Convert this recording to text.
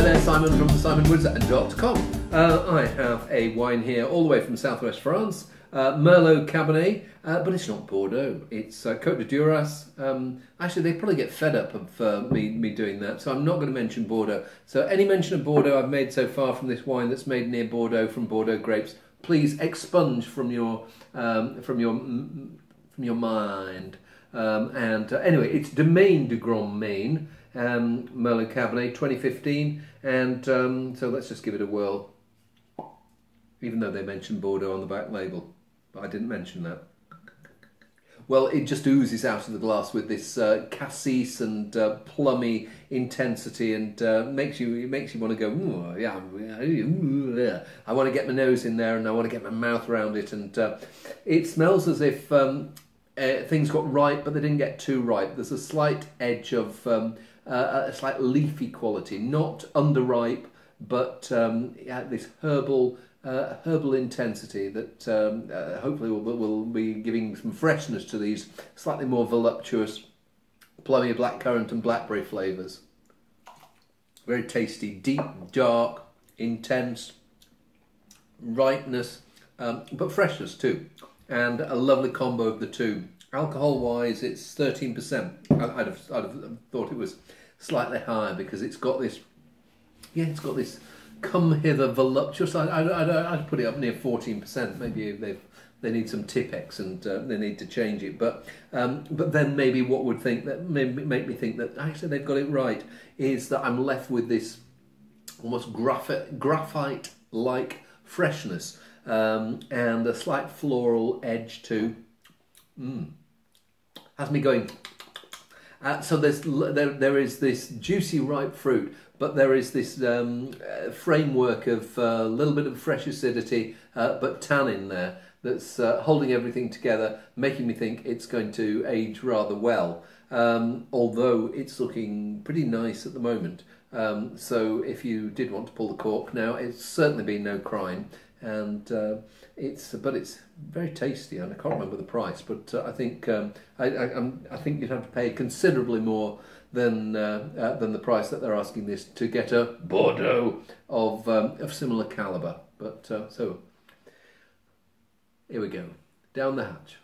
Simon from simonwoods.com. Uh, I have a wine here all the way from southwest France, uh, Merlot Cabernet, uh, but it's not Bordeaux. It's uh, Côtes de Duras. Um, actually, they probably get fed up of uh, me, me doing that, so I'm not going to mention Bordeaux. So any mention of Bordeaux I've made so far from this wine that's made near Bordeaux from Bordeaux grapes, please expunge from your um, from your from your mind. Um, and uh, anyway, it's Domaine de Grand Mayne, um, Merlot Cabernet 2015, and um, so let's just give it a whirl. Even though they mentioned Bordeaux on the back label, but I didn't mention that. Well, it just oozes out of the glass with this uh, cassis and uh, plummy intensity, and uh, makes you it makes you want to go. yeah, I want to get my nose in there, and I want to get my mouth around it, and uh, it smells as if um, uh, things got ripe, but they didn't get too ripe. There's a slight edge of um, uh, a slight leafy quality, not underripe, but um, yeah, this herbal uh, herbal intensity that um, uh, hopefully will, will be giving some freshness to these slightly more voluptuous plummy blackcurrant and blackberry flavours. Very tasty, deep, dark, intense, ripeness, um, but freshness too and a lovely combo of the two. Alcohol wise, it's 13%. I'd have, I'd have thought it was slightly higher because it's got this, yeah, it's got this come hither voluptuous. I'd, I'd, I'd put it up near 14%. Maybe they've they need some Tipp-Ex and uh, they need to change it. But um, but then maybe what would think that maybe make me think that actually they've got it right is that I'm left with this almost graphite graphite like freshness um, and a slight floral edge too. Mm. Has me going. Uh, so there's there there is this juicy ripe fruit, but there is this um, uh, framework of a uh, little bit of fresh acidity, uh, but tannin there that's uh, holding everything together, making me think it's going to age rather well. Um, although it's looking pretty nice at the moment. Um, so if you did want to pull the cork now, it's certainly been no crime and uh, it's but it's very tasty and I can't remember the price but uh, I think um, I, I, I, think you'd have to pay considerably more than uh, uh, than the price that they're asking this to get a Bordeaux of um, of similar caliber. But uh, so here we go. Down the hatch